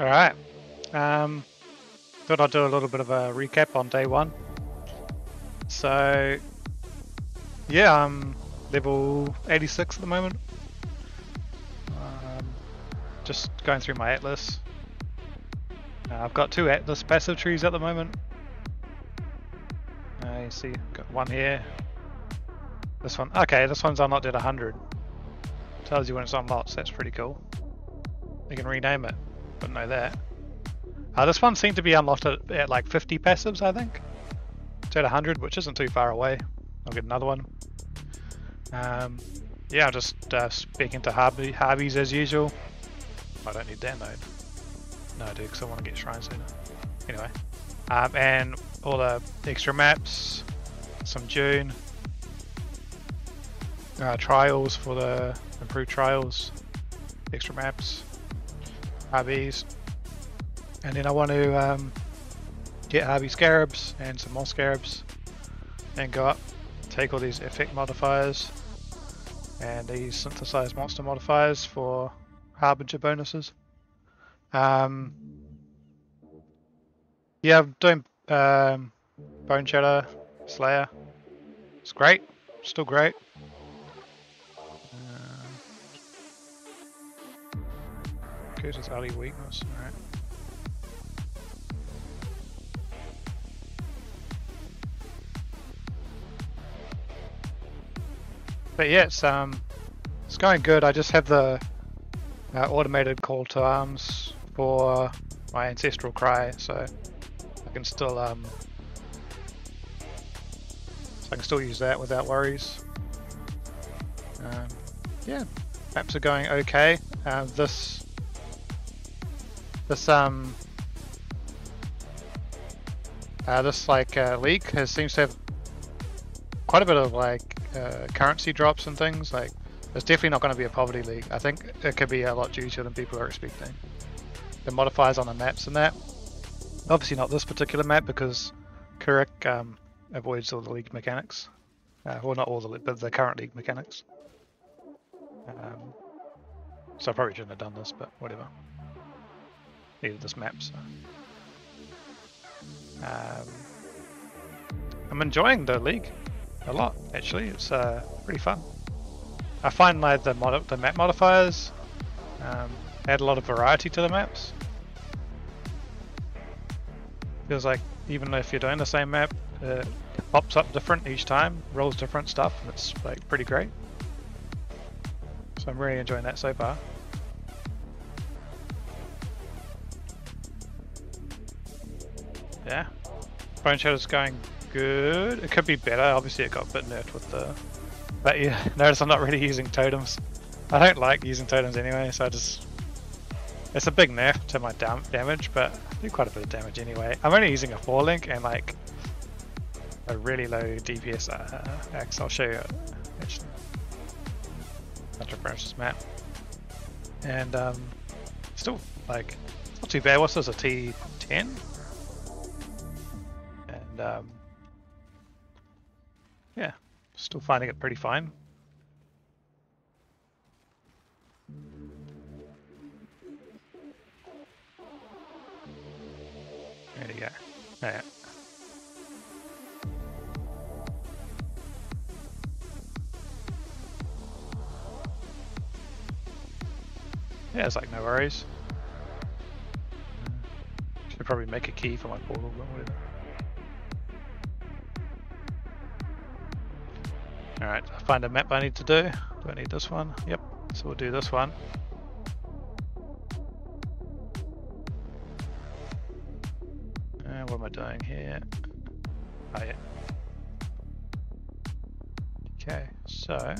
All right. Um, thought I'd do a little bit of a recap on day one. So, yeah, I'm level 86 at the moment. Um, just going through my Atlas. Uh, I've got two Atlas passive trees at the moment. Uh, you see, got one here. This one, okay, this one's unlocked at 100. Tells you when it's unlocked, so that's pretty cool. You can rename it, but know that. Uh, this one seemed to be unlocked at, at like 50 passives, I think. It's at 100, which isn't too far away. I'll get another one. Um, yeah, just uh, speaking to Harvey, Harvey's as usual. I don't need that node. No, I do, because I want to get Shrine sooner. Anyway. Um, and all the extra maps, some Jun, uh, trials for the improved trails, extra maps, RBs, and then I want to um, get Harvest Scarabs and some more Scarabs, and go up, take all these effect modifiers and these synthesized monster modifiers for Harbinger bonuses. Um, yeah, I'm doing um, Boneshatter, Slayer. It's great, still great. Curse's early weakness, alright. But yeah, it's um, it's going good. I just have the uh, automated call to arms for my ancestral cry, so I can still um, so I can still use that without worries. Um, yeah, maps are going okay. Uh, this this um uh, this like uh, leak has seems to have quite a bit of like uh, currency drops and things. Like it's definitely not going to be a poverty leak. I think it could be a lot juicier than people are expecting. The modifiers on the maps and that. Obviously not this particular map because Kirac um, avoids all the league mechanics. Uh, well, not all the but the current league mechanics. Um, so I probably shouldn't have done this, but whatever this map. Um, I'm enjoying the league a lot, actually. It's uh, pretty fun. I find like the mod the map modifiers um, add a lot of variety to the maps. Feels like even if you're doing the same map, it pops up different each time, rolls different stuff, and it's like pretty great. So I'm really enjoying that so far. Yeah. Boneshatter's going good. It could be better. Obviously it got a bit nerfed with the... But yeah, notice I'm not really using totems. I don't like using totems anyway, so I just... It's a big nerf to my dam damage, but I do quite a bit of damage anyway. I'm only using a 4 link and like a really low DPS uh, axe. I'll show you actually. Hunter Branches map. And um, still like, not too bad. What's this, a T10? And um, yeah, still finding it pretty fine. There you go. Yeah. Yeah, it's like no worries. Should probably make a key for my portal, but whatever. Alright, I find a map I need to do. Do I need this one? Yep, so we'll do this one. And what am I doing here? Oh yeah. Okay, so I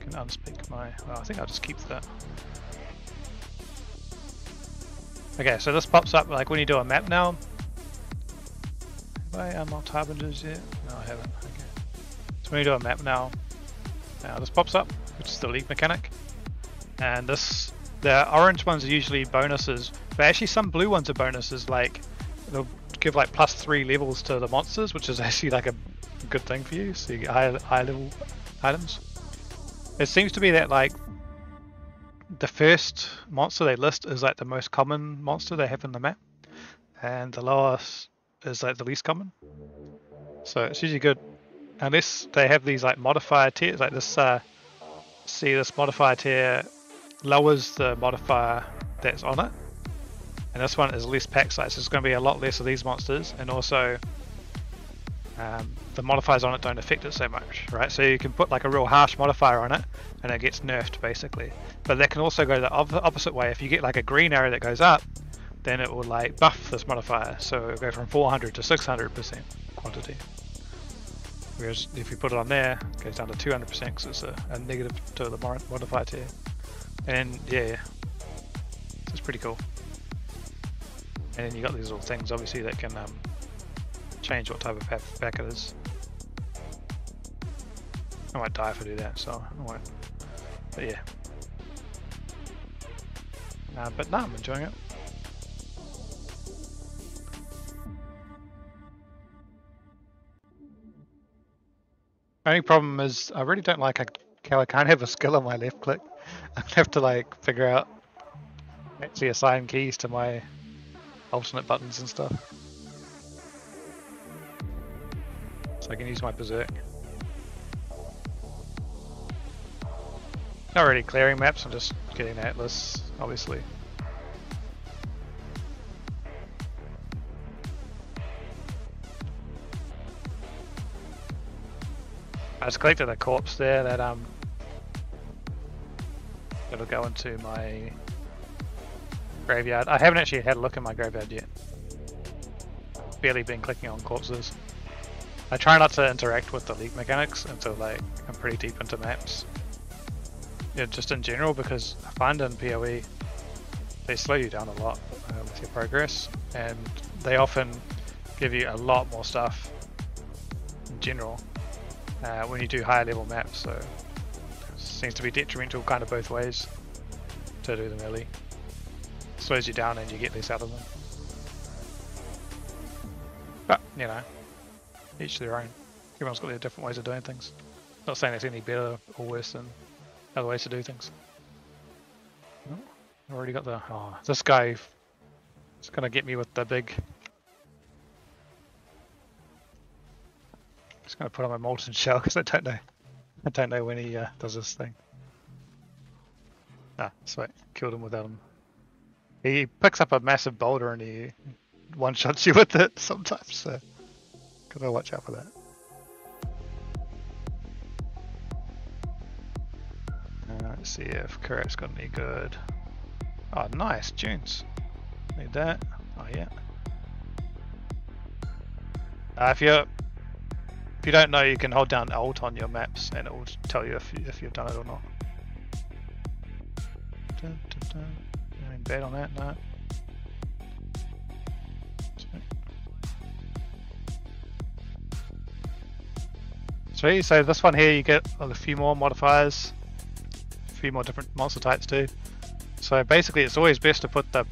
can unspeak my. Well, I think I'll just keep that. Okay, so this pops up like when you do a map now. Have I unlocked harbingers yet? No, I haven't. You do a map now, now this pops up, which is the league mechanic. And this, the orange ones are usually bonuses, but actually some blue ones are bonuses, like they'll give like plus three levels to the monsters, which is actually like a good thing for you, so you get level items. It seems to be that like the first monster they list is like the most common monster they have in the map, and the lowest is like the least common. So it's usually good, unless they have these like modifier tiers, like this. Uh, see this modifier tier lowers the modifier that's on it, and this one is less pack size. So it's going to be a lot less of these monsters, and also um, the modifiers on it don't affect it so much, right? So you can put like a real harsh modifier on it and it gets nerfed basically. But that can also go the opposite way. If you get like a green arrow that goes up, then it will like buff this modifier. So it'll go from 400 to 600% quantity. Whereas if you put it on there, it goes down to 200% because it's a, a, negative to the modifier tier. And yeah, it's pretty cool. And then you got these little things obviously that can um, change what type of pack it is. I might die if I do that, so I won't. But yeah. Uh, but no, I'm enjoying it. Only problem is I really don't like how I can't have a skill on my left click. I have to like figure out actually assign keys to my alternate buttons and stuff. So I can use my berserk. Not really clearing maps, I'm just getting Atlas, obviously. I just collected a corpse there that um that'll go into my graveyard. I haven't actually had a look in my graveyard yet. Barely been clicking on corpses. I try not to interact with the league mechanics until like I'm pretty deep into maps. Yeah, just in general because I find in PoE they slow you down a lot uh, with your progress and they often give you a lot more stuff in general uh, when you do higher level maps so it seems to be detrimental kind of both ways to do them early. Slows you down and you get less out of them. But, you know, each their own. Everyone's got their different ways of doing things. Not saying it's any better or worse than other ways to do things. Oh, already got the... Oh, this guy is going to get me with the big... To put on my molten shell because I don't know. I don't know when he uh, does this thing. Ah, sweet. Killed him without him. He picks up a massive boulder and he one-shots you with it sometimes, so... Gotta watch out for that. Uh, let's see if Kirac's got any good. Oh, nice, Junes. Need that. Oh, yeah. Uh, if you if you don't know, you can hold down Alt on your maps, and it will tell you if you, if you've done it or not. Dun, dun, dun. Bad on that? No. So this one here you get a few more modifiers, a few more different monster types too. So basically it's always best to put the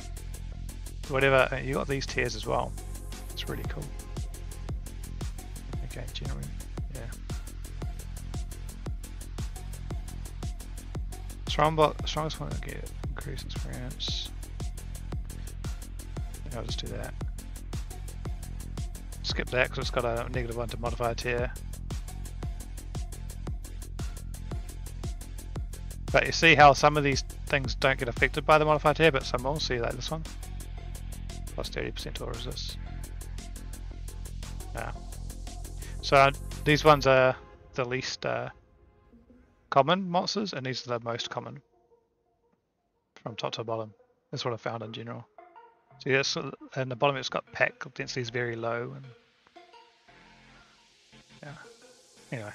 whatever, you got these tiers as well. It's really cool. Okay, generally, yeah. Strong strongest one to get increased experience. I'll just do that. Skip that because it's got a negative one to modifier tier. But you see how some of these things don't get affected by the modifier tier, but some will. See like this one, plus 30% to resist. Yeah. So these ones are the least uh, common monsters, and these are the most common from top to bottom. That's what I found in general. So this and the bottom it's got pack density is very low, and yeah. Anyway.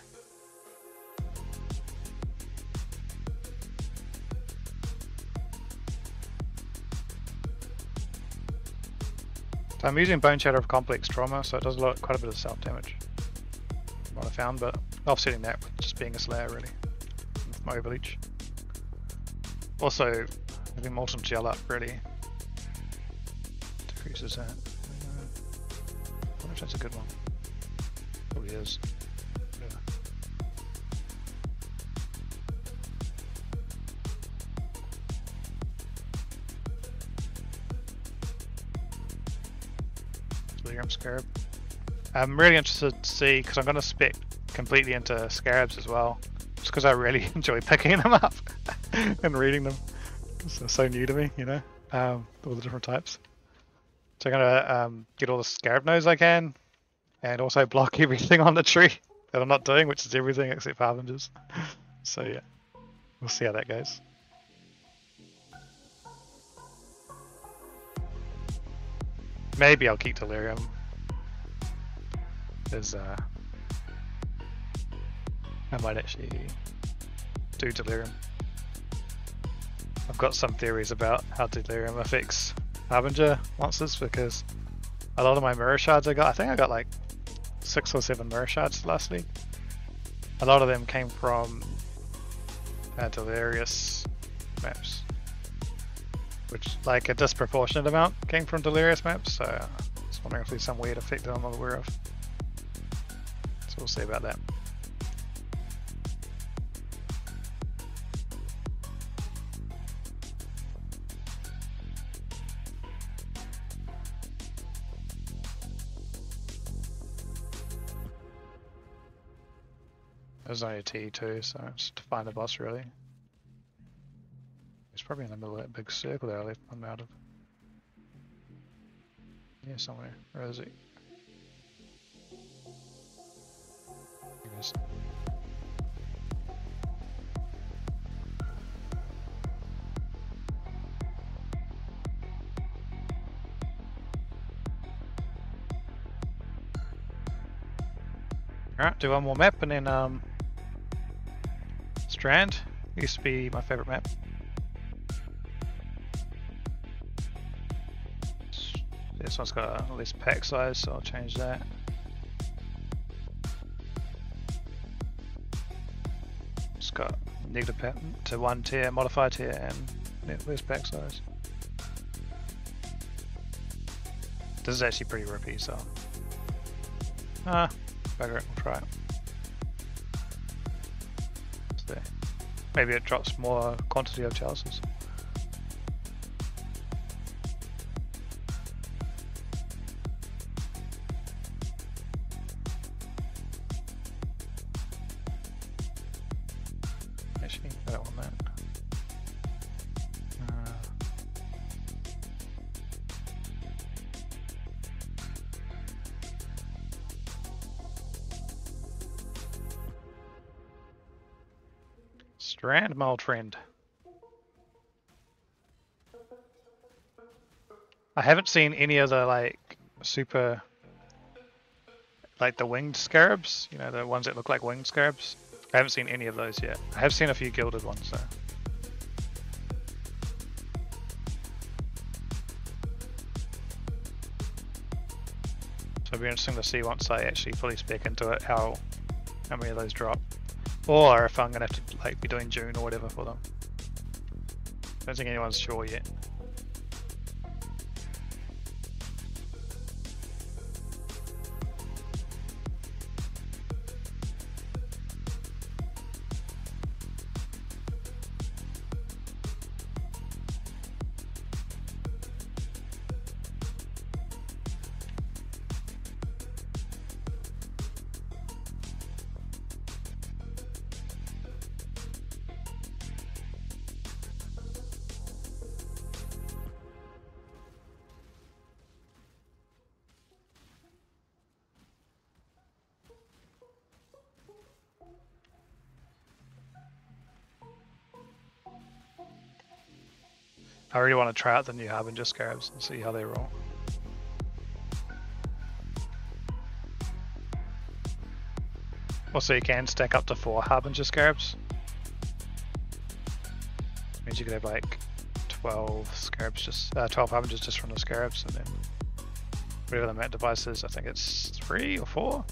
So I'm using Boneshatter of Complex Trauma, so it does quite a bit of self damage. What I found, but offsetting that with just being a Slayer, really, with my Overleech. Also, having Molten Shell up really decreases that. Uh, I wonder if that's a good one. Probably is. Scarab. I'm really interested to see because I'm going to spec completely into Scarabs as well, just because I really enjoy picking them up and reading them. It's so new to me, you know, um, all the different types. So I'm to um, get all the Scarab nodes I can, and also block everything on the tree that I'm not doing, which is everything except Harbingers. so yeah, we'll see how that goes. Maybe I'll keep Delirium. There's uh I might actually do Delirium. I've got some theories about how Delirium affects Harbinger monsters because a lot of my mirror shards I got, I think I got like six or seven mirror shards last week. A lot of them came from uh, Delirious maps which like a disproportionate amount came from Delirious maps, so I was wondering if there's some weird effect that I'm not aware of. So we'll see about that. There's only a T2, so just to find the boss really It's probably in the middle of that big circle that I left him out of. Yeah, somewhere. Where is is. Alright, do one more map and then um Strand used to be my favourite map. This one's got a less pack size, so I'll change that. It's got negative pattern to one tier, modifier tier, and less pack size. This is actually pretty rippy, so. Ah, better it, we'll try it. Maybe it drops more quantity of chalices. Strand, my old friend. I haven't seen any of the like super like the winged scarabs, you know, the ones that look like winged scarabs. I haven't seen any of those yet. I have seen a few gilded ones though. So it'll be interesting to see once I actually fully spec into it how how many of those drop. Or if I'm gonna have to like be doing Jun or whatever for them. I Don't think anyone's sure yet. I really want to try out the new Harbinger Scarabs and see how they roll. Also, you can stack up to four Harbinger Scarabs. Means you could have like 12 Scarabs, just uh, 12 Harbingers just from the Scarabs, and then whatever the mat device is, I think it's three or four.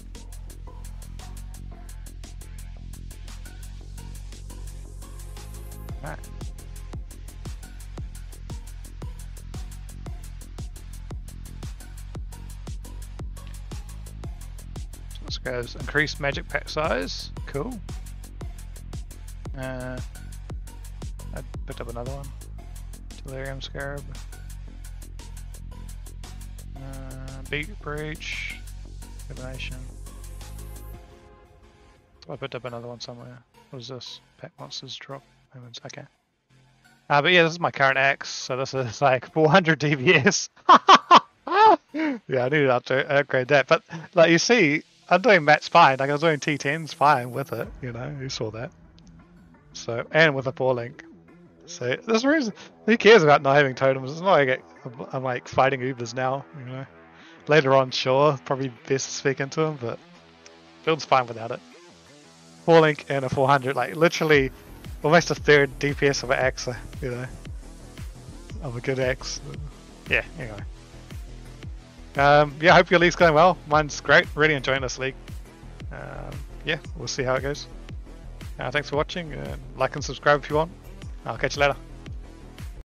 Goes increased magic pack size. Cool. Uh, I picked up another one. Delirium Scarab. Uh, Beat breach, elimination. I picked up another one somewhere. What is this? Pack monsters drop. Okay. Uh, but yeah, this is my current axe, so this is like 400 DPS. yeah, I need to upgrade that. But like you see, I'm doing mats fine. Like I was doing T10s fine with it. You know, you saw that. So and with a four link. So a reason. Who cares about not having totems? It's not like I'm like fighting Ubers now. You know, later on, sure, probably best to speak into them, but build's fine without it. Four link and a 400, like literally almost a third DPS of an axe. You know, of a good axe. Yeah. Anyway. Um, yeah, I hope your league's going well. Mine's great. Really enjoying this league. Um, yeah, we'll see how it goes. Uh, thanks for watching. Uh, like and subscribe if you want. I'll catch you later.